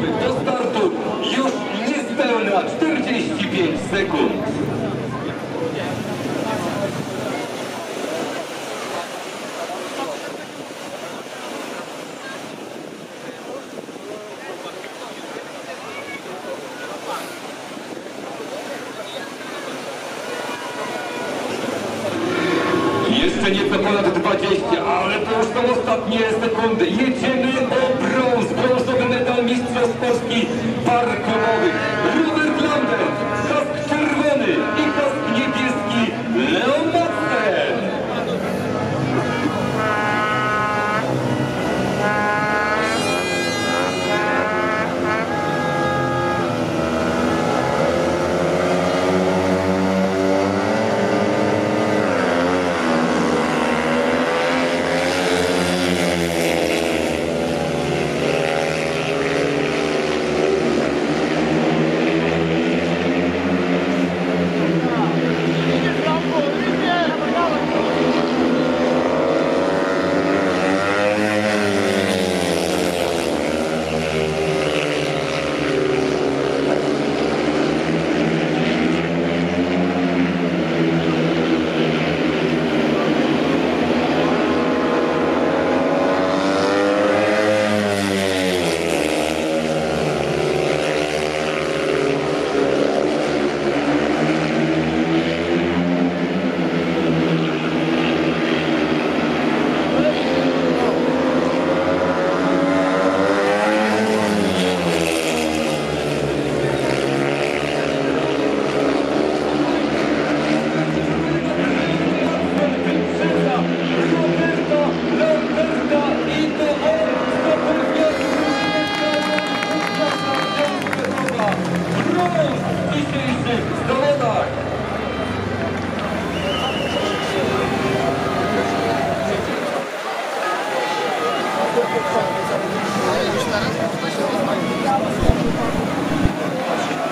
do startu już niespełna 45 sekund. Jeszcze nieco ponad 20, ale to już są ostatnie sekundy. Jedziemy o brąz, brązowy medal Mistrzostw